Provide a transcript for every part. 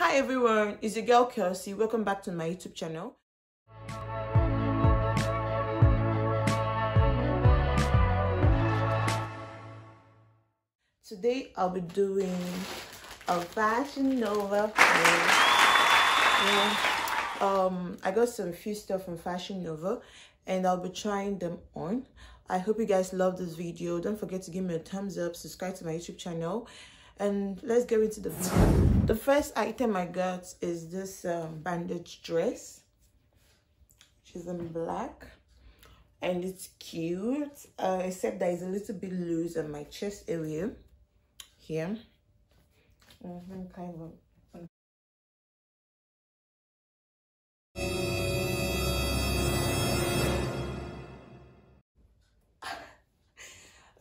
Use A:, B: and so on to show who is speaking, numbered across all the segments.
A: Hi everyone, it's your girl Kelsey. Welcome back to my YouTube channel. Today I'll be doing a fashion nova um I got some few stuff from Fashion Nova and I'll be trying them on. I hope you guys love this video. Don't forget to give me a thumbs up, subscribe to my YouTube channel and let's get into the video the first item i got is this um, bandage dress which is in black and it's cute. Uh, except that it's a little bit loose on my chest area here. Mm -hmm, kind of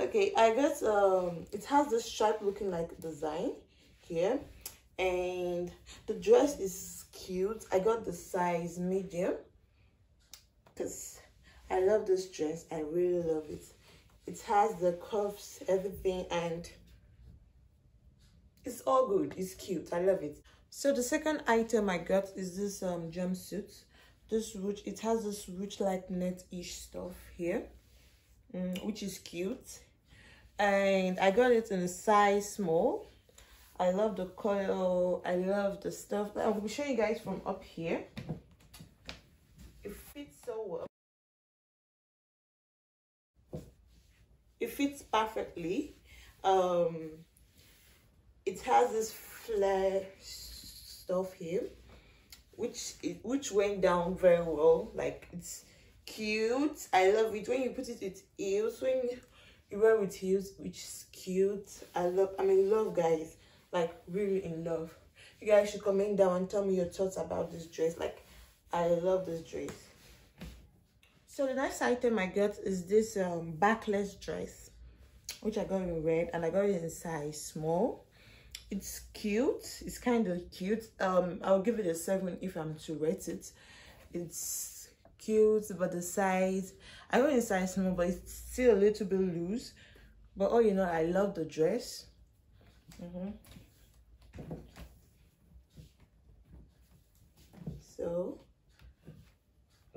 A: okay i got um it has this stripe looking like design here. And the dress is cute. I got the size medium. Because i love this dress. I really love it. It has the cuffs everything and it's all good. It's cute. I love it. So the second item i got is this um jumpsuit. This which it has this rich like net-ish stuff here mm, which is cute and I got it in a size small. I love the color. I love the stuff. I will show you guys from up here. It fits so well. It fits perfectly. Um, it has this flare stuff here, which which went down very well. Like it's cute. I love it when you put it with heels. When wear with heels which is cute. I love i'm in love guys. Like really in love. You guys should comment down and tell me your thoughts about this dress. Like i love this dress. So the next item i got is this um backless dress which i got in red and i got it in size small. It's cute. It's kind of cute. Um i'll give it a seven if i'm to rate it. It's cute but the size i got in size small but it's still a little bit loose but oh you know i love the dress mm -hmm. so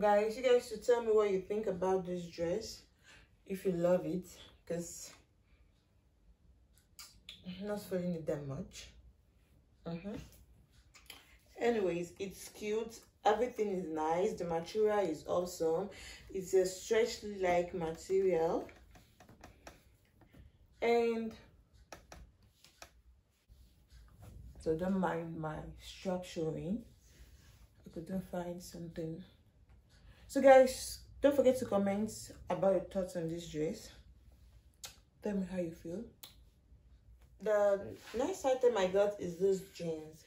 A: guys you guys should tell me what you think about this dress if you love it because I'm not feeling it that much mm -hmm. anyways it's cute everything is nice. The material is awesome. It's a stretchy like material. And so don't mind my strap showing i couldn't find something. So guys don't forget to comment about your thoughts on this dress. Tell me how you feel. The next item i got is this jeans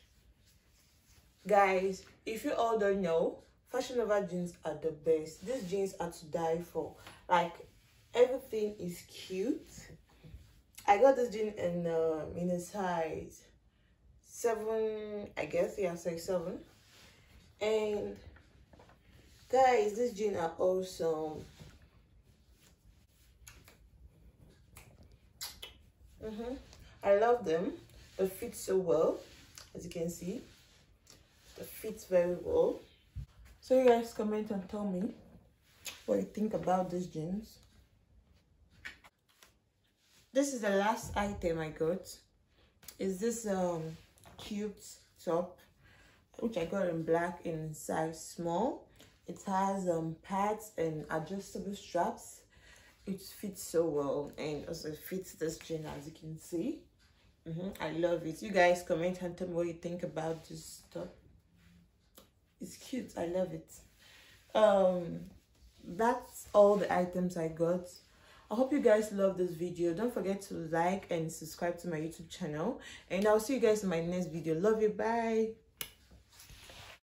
A: guys if you all don't know fashion nova jeans are the best. These jeans are to die for. Like everything is cute. I got this jean in uh, in a size seven i guess yeah size seven. And guys these jeans are awesome. Mm -hmm. i love them. They fit so well as you can see it fits very well. So you guys comment and tell me what you think about these jeans. This is the last item i got. Is this um cute top which i got in black in size small. It has um pads and adjustable straps. It fits so well and also fits this jean as you can see. Mm -hmm. i love it. You guys comment and tell me what you think about this top it's cute. I love it. Um that's all the items i got. I hope you guys love this video. Don't forget to like and subscribe to my youtube channel. And i'll see you guys in my next video. Love you. Bye